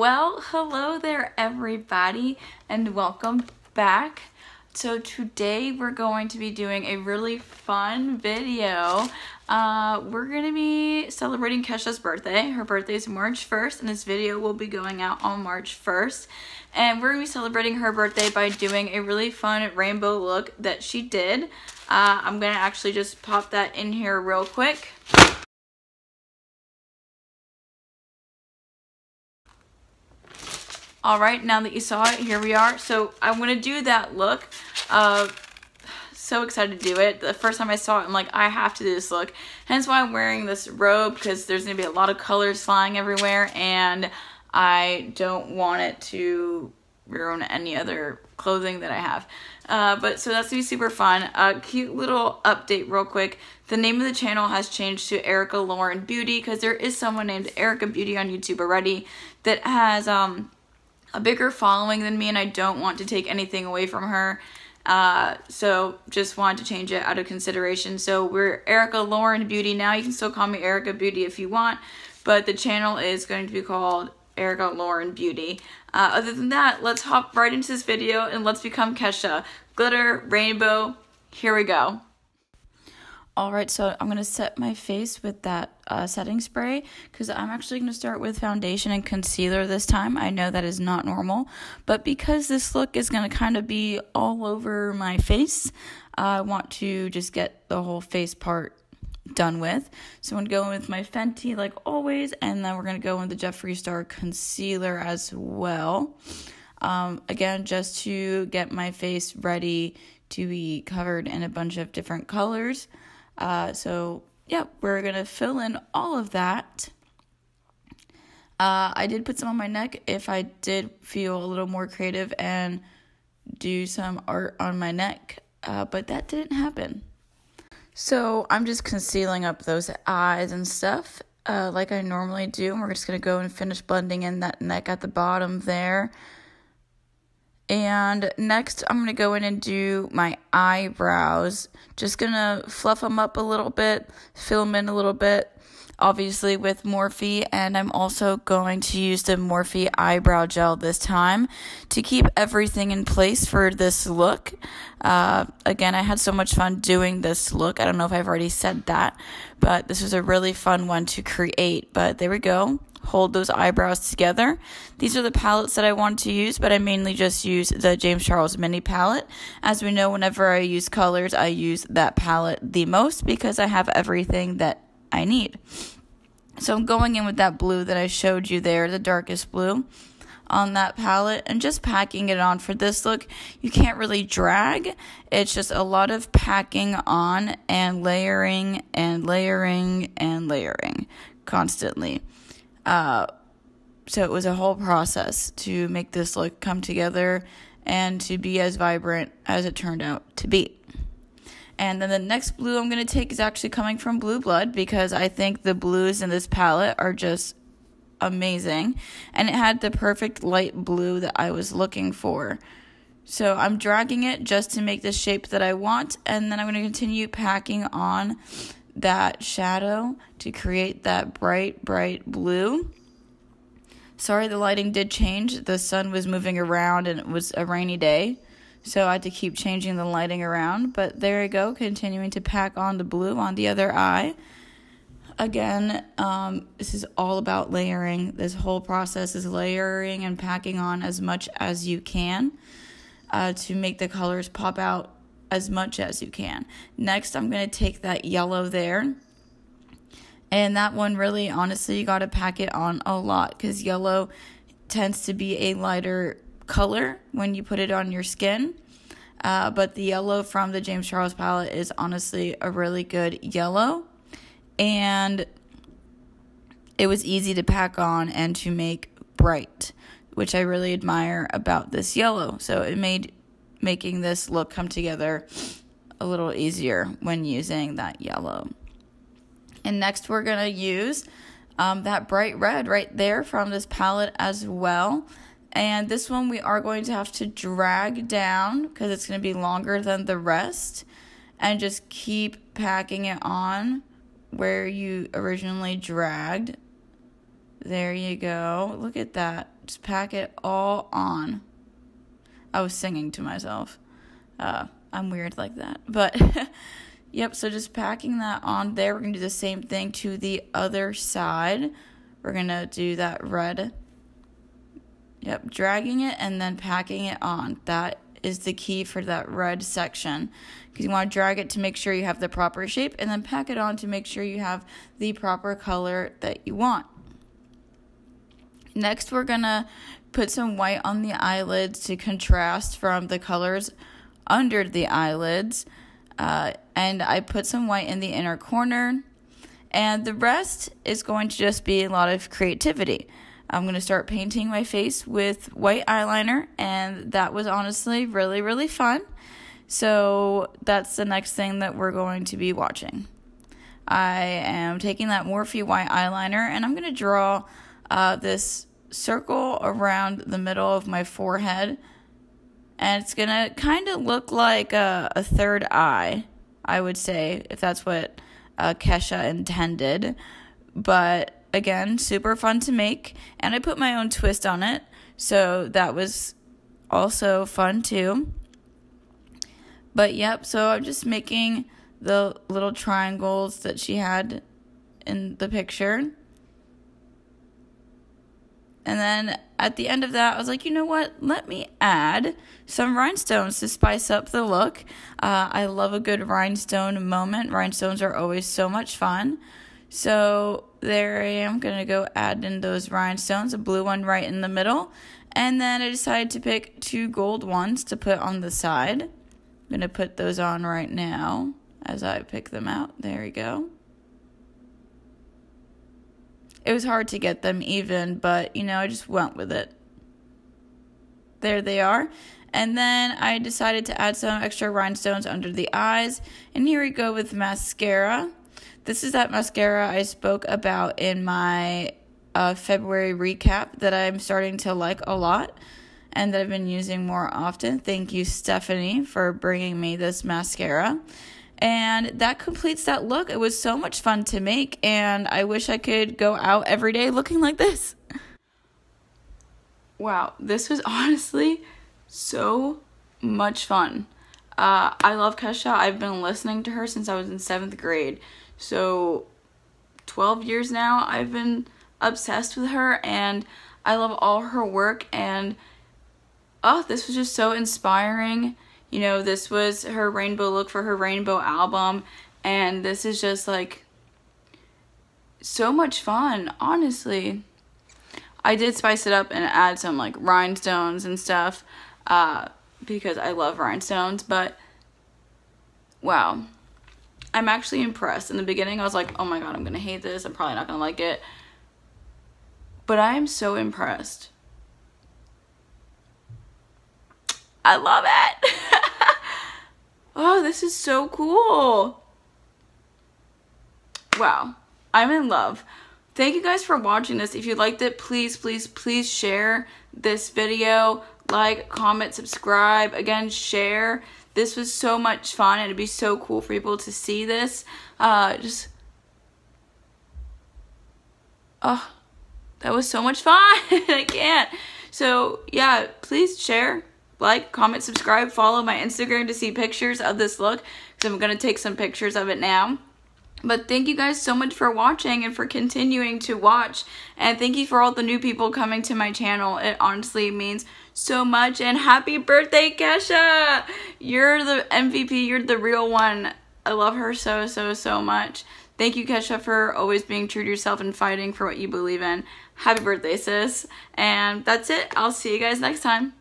Well, hello there, everybody, and welcome back. So, today we're going to be doing a really fun video. Uh, we're going to be celebrating Kesha's birthday. Her birthday is March 1st, and this video will be going out on March 1st. And we're going to be celebrating her birthday by doing a really fun rainbow look that she did. Uh, I'm going to actually just pop that in here real quick. All right, now that you saw it, here we are. So I'm to do that look. Uh, so excited to do it. The first time I saw it, I'm like, I have to do this look. Hence why I'm wearing this robe because there's going to be a lot of colors flying everywhere and I don't want it to ruin any other clothing that I have. Uh, but so that's gonna be super fun. A uh, cute little update real quick. The name of the channel has changed to Erica Lauren Beauty because there is someone named Erica Beauty on YouTube already that has um a bigger following than me and I don't want to take anything away from her. Uh, so just wanted to change it out of consideration. So we're Erica Lauren Beauty now. You can still call me Erica Beauty if you want, but the channel is going to be called Erica Lauren Beauty. Uh, other than that, let's hop right into this video and let's become Kesha. Glitter, rainbow, here we go. Alright, so I'm going to set my face with that uh, setting spray because I'm actually going to start with foundation and concealer this time. I know that is not normal, but because this look is going to kind of be all over my face, I want to just get the whole face part done with. So I'm going to go in with my Fenty like always, and then we're going to go in with the Jeffree Star concealer as well. Um, again, just to get my face ready to be covered in a bunch of different colors. Uh, so, yeah, we're going to fill in all of that. Uh, I did put some on my neck if I did feel a little more creative and do some art on my neck, uh, but that didn't happen. So I'm just concealing up those eyes and stuff uh, like I normally do. And we're just going to go and finish blending in that neck at the bottom there. And next, I'm going to go in and do my eyebrows. Just going to fluff them up a little bit, fill them in a little bit, obviously with Morphe. And I'm also going to use the Morphe eyebrow gel this time to keep everything in place for this look. Uh, again, I had so much fun doing this look. I don't know if I've already said that, but this was a really fun one to create. But there we go hold those eyebrows together. These are the palettes that I want to use, but I mainly just use the James Charles Mini palette. As we know, whenever I use colors, I use that palette the most because I have everything that I need. So I'm going in with that blue that I showed you there, the darkest blue on that palette and just packing it on for this look you can't really drag it's just a lot of packing on and layering and layering and layering constantly uh, so it was a whole process to make this look come together and to be as vibrant as it turned out to be. And then the next blue I'm going to take is actually coming from Blue Blood because I think the blues in this palette are just amazing. And it had the perfect light blue that I was looking for. So I'm dragging it just to make the shape that I want. And then I'm going to continue packing on that shadow to create that bright, bright blue. Sorry, the lighting did change. The sun was moving around and it was a rainy day. So I had to keep changing the lighting around. But there you go, continuing to pack on the blue on the other eye. Again, um, this is all about layering. This whole process is layering and packing on as much as you can uh, to make the colors pop out as much as you can. Next, I'm going to take that yellow there. And that one really, honestly, you got to pack it on a lot because yellow tends to be a lighter color when you put it on your skin. Uh, but the yellow from the James Charles palette is honestly a really good yellow. And it was easy to pack on and to make bright, which I really admire about this yellow. So it made making this look come together a little easier when using that yellow. And next we're to use um, that bright red right there from this palette as well. And this one we are going to have to drag down because it's to be longer than the rest. And just keep packing it on where you originally dragged. There you go. Look at that. Just pack it all on. I was singing to myself. Uh, I'm weird like that. But, yep, so just packing that on there. We're going to do the same thing to the other side. We're going to do that red. Yep, dragging it and then packing it on. That is the key for that red section because you want to drag it to make sure you have the proper shape and then pack it on to make sure you have the proper color that you want. Next, we're to put some white on the eyelids to contrast from the colors under the eyelids. Uh, and I put some white in the inner corner. And the rest is going to just be a lot of creativity. I'm going to start painting my face with white eyeliner, and that was honestly really, really fun. So that's the next thing that we're going to be watching. I am taking that Morphe white eyeliner, and I'm going to draw uh, this circle around the middle of my forehead, and it's going to kind of look like a, a, third eye, I would say, if that's what uh, Kesha intended. But again, super fun to make, and I put my own twist on it, so that was also fun too. But yep, so I'm just making the little triangles that she had in the picture. And then at the end of that, I was like, you know what? Let me add some rhinestones to spice up the look. Uh, I love a good rhinestone moment. Rhinestones are always so much fun. So there I am going to go add in those rhinestones, a blue one right in the middle. And then I decided to pick two gold ones to put on the side. I'm going to put those on right now as I pick them out. There we go. It was hard to get them even, but you know, I just went with it. There they are. And then I decided to add some extra rhinestones under the eyes. And here we go with mascara. This is that mascara I spoke about in my uh, February recap that I'm starting to like a lot and that I've been using more often. Thank you, Stephanie, for bringing me this mascara. And that completes that look. It was so much fun to make, and I wish I could go out every day looking like this. Wow, this was honestly so much fun. Uh, I love Kesha. I've been listening to her since I was in seventh grade. So 12 years now I've been obsessed with her and I love all her work and oh this was just so inspiring. You know, this was her rainbow look for her rainbow album and this is just like so much fun, honestly. I did spice it up and add some like rhinestones and stuff uh, because I love rhinestones, but wow. I'm actually impressed. In the beginning, I was like, oh my god, I'm gonna hate this. I'm probably not gonna like it. But I am so impressed. I love it. oh, this is so cool. Wow. I'm in love. Thank you guys for watching this. If you liked it, please, please, please share this video. Like, comment, subscribe. Again, share. This was so much fun and it'd be so cool for people to see this. Uh, just, oh, that was so much fun. I can't. So yeah, please share, like, comment, subscribe, follow my Instagram to see pictures of this look because I'm going to take some pictures of it now. But thank you guys so much for watching and for continuing to watch. And thank you for all the new people coming to my channel. It honestly means so much. And happy birthday, Kesha! You're the MVP. You're the real one. I love her so, so, so much. Thank you, Kesha, for always being true to yourself and fighting for what you believe in. Happy birthday, sis. And that's it. I'll see you guys next time.